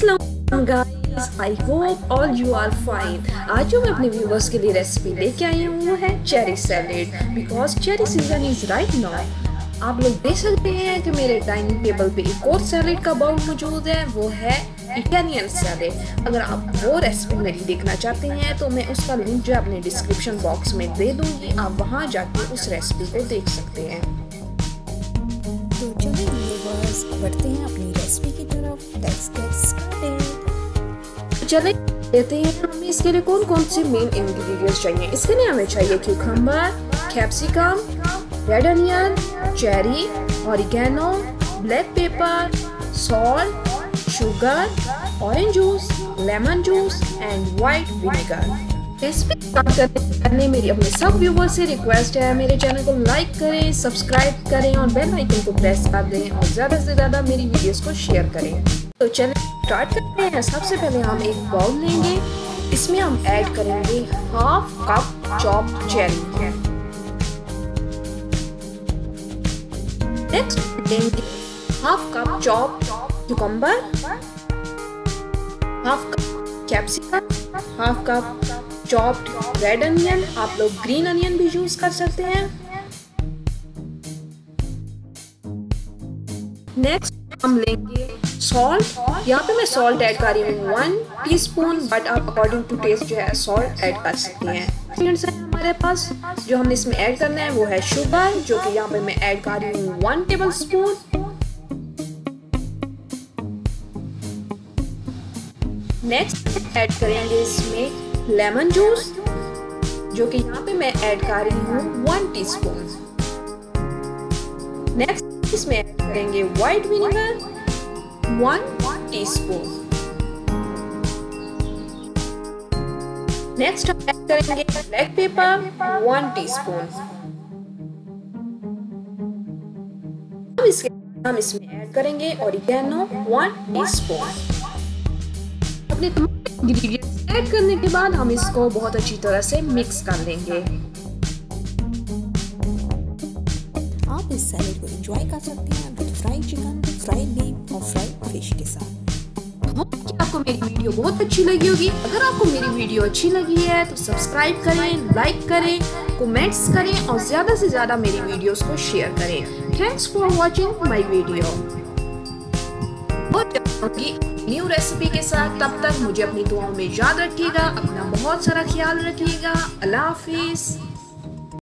अस्सलाम guys I hope all you are fine आज मैं अपने व्यूवर्स के लिए रेसिपी लेके आई हूँ, वो है cherry salad because cherry season is right now आप लोग देख सकते हैं कि मेरे डाइनिंग टेबल पे एक और सैलेड का बाउल मौजूद है, वो है इटालियन सैलेड अगर आप वो रेसिपी मेरी देखना चाहते हैं तो मैं उसका लिंक जो अपने डिस्क्रिप्शन बॉक्स में दे दूँगी। आप वहाँ जाके उस रेसिपी को देख सकते हैं। तो चलिए बढ़ते हैं अपनी रेसिपी की तरफ़। गेट स्टार्टेड चले लेते हैं हमें इसके लिए कौन कौन से मेन इंग्रेडिएंट्स चाहिए। इसके लिए हमें चाहिए cucumber capsicum red onion cherry oregano black pepper salt sugar orange juice lemon juice and white vinegar recipe करने मेरी अपने सब व्यूवर्स से रिक्वेस्ट है। मेरे चैनल को लाइक करें सब्सक्राइब करें और बेल आइकन को प्रेस कर दें और ज़्यादा से ज़्यादा मेरी वीडियोस को शेयर करें। तो चलिए स्टार्ट करते हैं। सबसे पहले हम एक बाउल लेंगे। इसमें हम ऐड करेंगे half cup chop cherry next लेंगे half cup chop cucumber half cup capsicum half cup chopped red onion आप लोग ग्रीन अनियन भी यूज़ कर सकते हैं। नेक्स्ट हम लेंगे सॉल्ट यहाँ पे मैं सॉल्ट ऐड कर रही हूँ। वन टीस्पून बट आप अकॉर्डिंग टू टेस्ट जो है सॉल्ट ऐड कर सकते हैं। हमारे पास जो हमने इसमें ऐड करना है, वो है शुगर, जो कि यहाँ पे मैं ऐड कर रही हूँ। One tablespoon next add करेंगे इसमें लेमन जूस जो कि यहाँ पे मैं ऐड कर रही हूँ। वन टीस्पून नेक्स्ट इसमें ऐड करेंगे white vinegar one teaspoon next हम करेंगे ब्लैक पेपर वन टीस्पून अब इसके हम इसमें ऐड करेंगे ओरिगेनो वन टीस्पून अपने तमाम इंग्रेडिएंट्स ऐड करने के बाद हम इसको बहुत अच्छी तरह से मिक्स कर लेंगे। आप इस सैलेड को एंजॉय कर सकते हैं। फ्राइड चिकन फ्राइड बीफ और फ्राइड फ़िश के साथ। आपको मेरी वीडियो बहुत अच्छी लगी होगी। अगर आपको मेरी वीडियो अच्छी लगी है तो सब्सक्राइब करें लाइक करें कमेंट्स करें और ज़्यादा से ज़्यादा मेरी वीडियोस को शेयर करें। Thanks for watching my video new recipe के साथ। तब तक मुझे अपनी दुआओं में याद रखिएगा, अपना बहुत सारा ख्याल रखिएगा। अल्लाह हाफिज़।